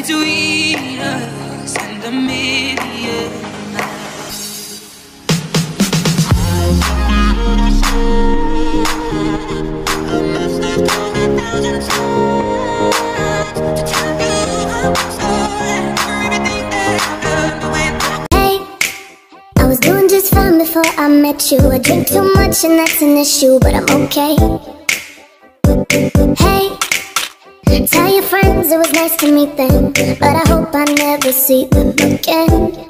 between us and the midnight. fine before I met you I drink too much and that's an issue, but I'm okay Hey Tell your friends it was nice to meet them But I hope I never see them again.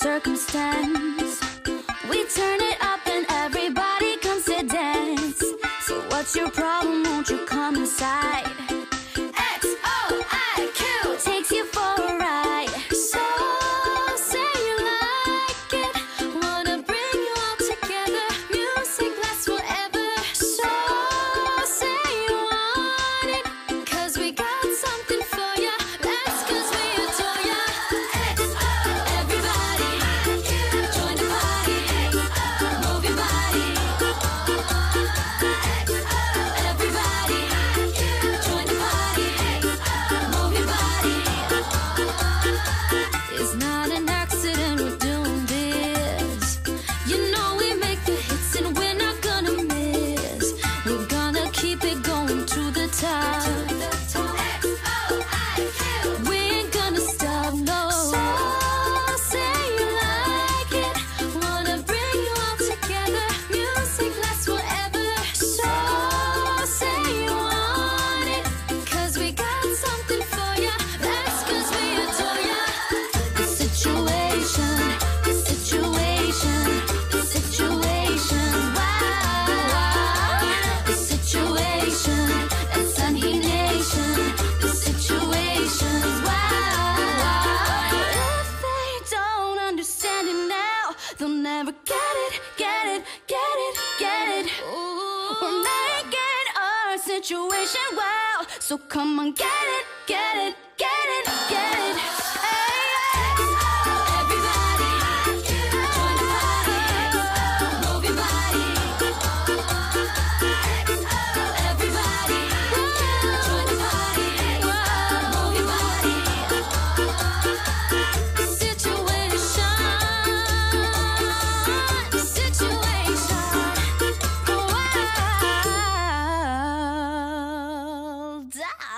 circumstance. We turn it up and everybody comes to dance. So what's your problem? Won't you come inside? situation well. So come on, get it, get it, get it, get it. holds.